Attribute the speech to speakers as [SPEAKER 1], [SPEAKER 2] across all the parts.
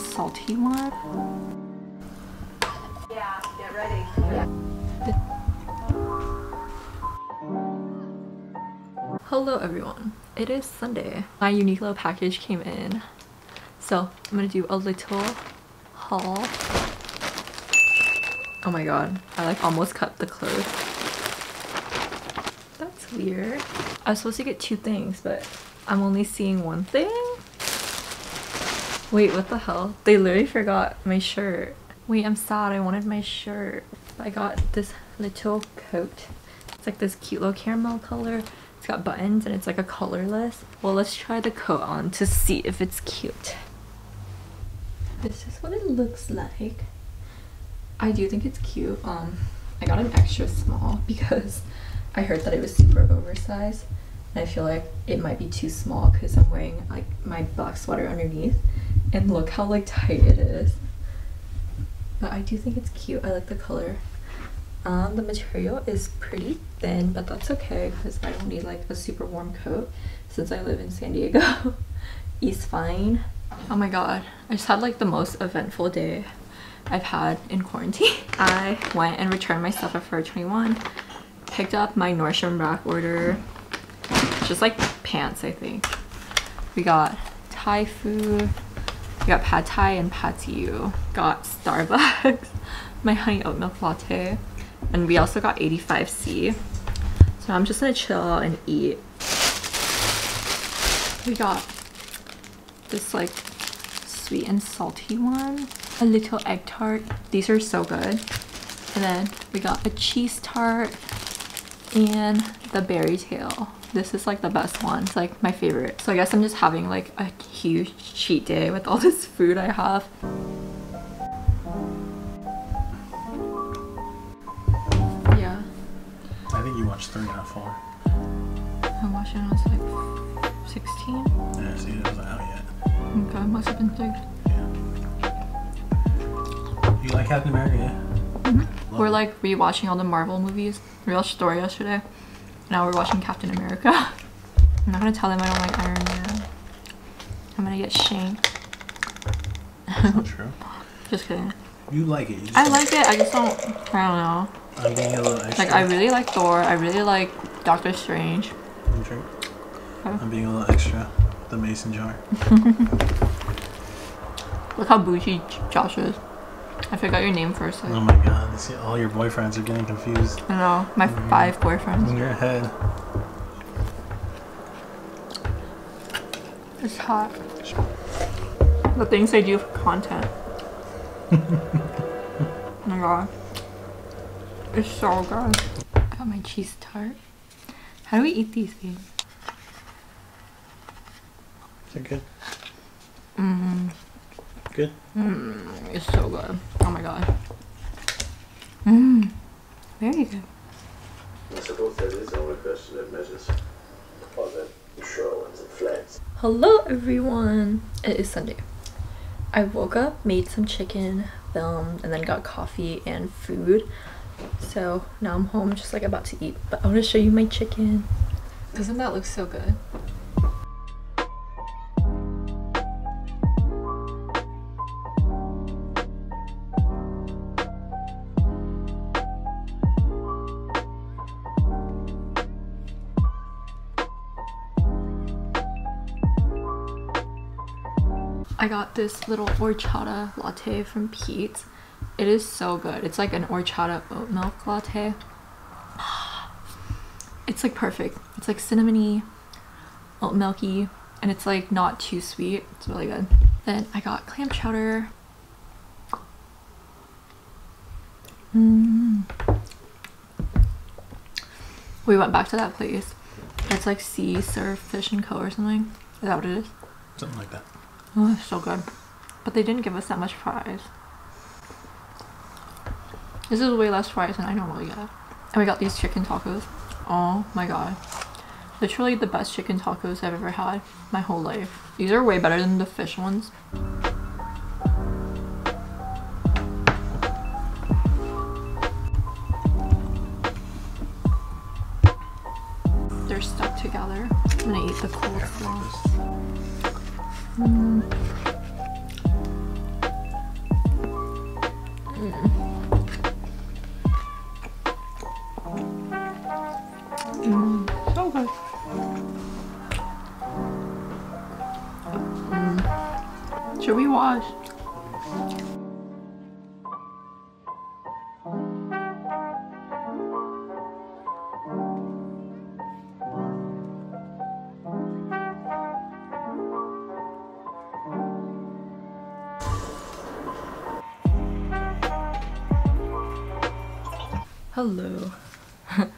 [SPEAKER 1] salty one.
[SPEAKER 2] Yeah, get ready.
[SPEAKER 1] Hello everyone, it is Sunday. My Uniqlo package came in. So I'm gonna do a little haul. Oh my god, I like almost cut the clothes. That's weird. I was supposed to get two things, but I'm only seeing one thing? Wait, what the hell? They literally forgot my shirt. Wait, I'm sad, I wanted my shirt. I got this little coat. It's like this cute little caramel color. It's got buttons and it's like a colorless. Well, let's try the coat on to see if it's cute. This is what it looks like. I do think it's cute. Um, I got an extra small because I heard that it was super oversized. And I feel like it might be too small because I'm wearing like my black sweater underneath. And look how like tight it is. But I do think it's cute. I like the color. Um, the material is pretty thin, but that's okay because I don't need like a super warm coat since I live in San Diego. East fine. Oh my god, I just had like the most eventful day I've had in quarantine. I went and returned my stuff at Forever 21, picked up my Nordstrom Rack order, just like pants I think. We got Thai food, got pad thai and pad see got Starbucks, my honey oat milk latte, and we also got 85C. So I'm just gonna chill and eat. We got this like sweet and salty one. A little egg tart. These are so good. And then we got a cheese tart and the berry tail. This is like the best one. It's like my favorite. So I guess I'm just having like a huge cheat day with all this food I have. Yeah.
[SPEAKER 3] I think you watched three, not four.
[SPEAKER 1] I watched it when I was like 16.
[SPEAKER 3] Yeah, see, it wasn't out yet.
[SPEAKER 1] Okay, must have been three.
[SPEAKER 3] Yeah. You like Captain America, yeah?
[SPEAKER 1] Mm-hmm. Mm-hmm. We're like rewatching all the Marvel movies. We watched Thor yesterday. Now we're watching Captain America. I'm not gonna tell them I don't like Iron Man. I'm gonna get shanked.
[SPEAKER 3] That's not true.
[SPEAKER 1] Just kidding.
[SPEAKER 3] You like it. You
[SPEAKER 1] I like it, I just don't, I don't know.
[SPEAKER 3] I'm getting a little extra.
[SPEAKER 1] Like, I really like Thor. I really like Doctor Strange.
[SPEAKER 3] Drink? I'm being a little extra. The mason jar.
[SPEAKER 1] Look how bougie Josh is. I forgot your name first.
[SPEAKER 3] Oh my god, see, all your boyfriends are getting confused
[SPEAKER 1] I know, my mm-hmm. five boyfriends.
[SPEAKER 3] in your head.
[SPEAKER 1] It's hot. The things they do for content. oh my god. It's so good. Got my cheese tart. How do we eat these things?
[SPEAKER 3] Is it good?
[SPEAKER 1] Mmm,
[SPEAKER 3] Good?
[SPEAKER 1] Mm, it's so good. Oh my god. Mmm, very good.
[SPEAKER 4] I suppose that is only question that matters. Other show and the flags.
[SPEAKER 1] Hello everyone! It is Sunday. I woke up, made some chicken, filmed, and then got coffee and food. So now I'm home just like about to eat. But I want to show you my chicken. Doesn't that look so good? I got this little horchata latte from Peet's. It is so good. It's like an horchata oat milk latte. It's like perfect. It's like cinnamony, oat milky, and it's like not too sweet. It's really good. Then I got clam chowder. Mm. We went back to that place. It's like Sea Surf Fish and Co. or something. Is that what it is?
[SPEAKER 3] Something like that.
[SPEAKER 1] Oh, so good. But they didn't give us that much fries. This is way less fries than I normally get. And we got these chicken tacos. Oh my god. Literally the best chicken tacos I've ever had my whole life. These are way better than the fish ones. They're stuck together. I'm gonna eat the coleslaw. Mm. Hello.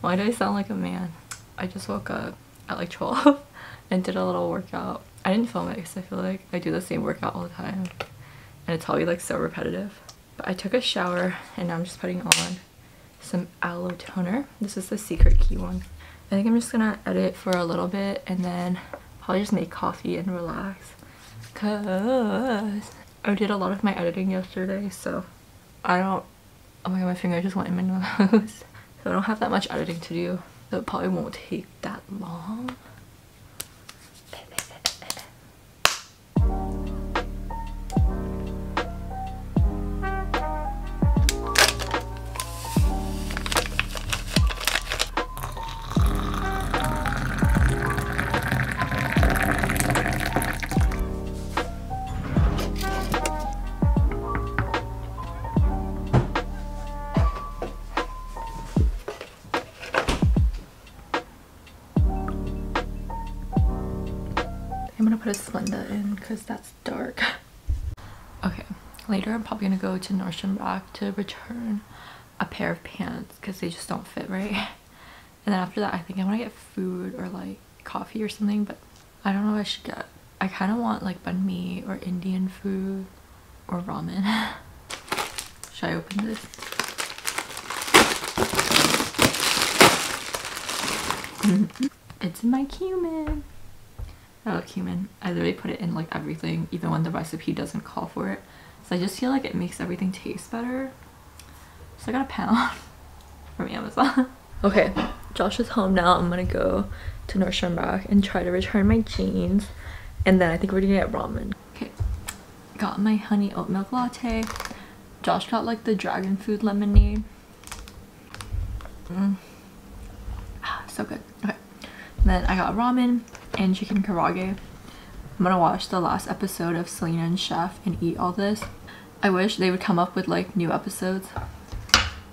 [SPEAKER 1] Why do I sound like a man? I just woke up at like 12 and did a little workout. I didn't film it because I feel like I do the same workout all the time and it's probably like so repetitive. But I took a shower and now I'm just putting on some aloe toner. This is the secret key one. I think I'm just gonna edit for a little bit and then probably just make coffee and relax cause I did a lot of my editing yesterday so I don't oh my god my finger just went in my nose. So I don't have that much editing to do so it probably won't take that long I'm gonna put a Splenda in because that's dark. okay, later I'm probably gonna go to Nordstrom Rack to return a pair of pants because they just don't fit right. And then after that, I think I want to get food or like coffee or something, but I don't know what I should get. I kind of want like banh mi or Indian food or ramen. should I open this? it's my cumin. Oh, cumin. I literally put it in like everything, even when the recipe doesn't call for it. So I just feel like it makes everything taste better. So I got a pound from Amazon. okay, Josh is home now. I'm gonna go to Nordstrom Rack and try to return my jeans. And then I think we're gonna get ramen. Okay, got my honey oat milk latte. Josh got like the dragon fruit lemonade. Mm. Ah, so good. Okay. And then I got ramen and chicken karaage. I'm gonna watch the last episode of Selena and Chef and eat all this. I wish they would come up with like new episodes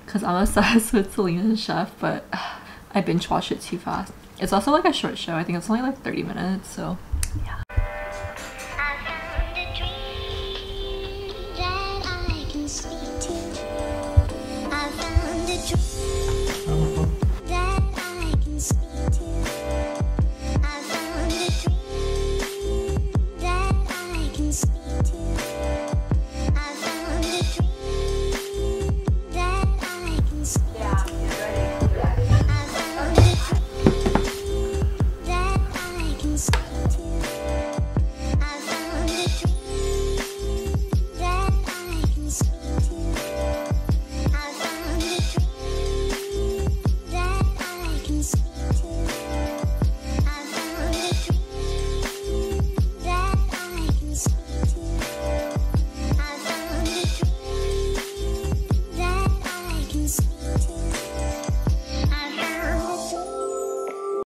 [SPEAKER 1] because I'm obsessed with Selena and Chef, but I binge watch it too fast. It's also like a short show. I think it's only like 30 minutes, so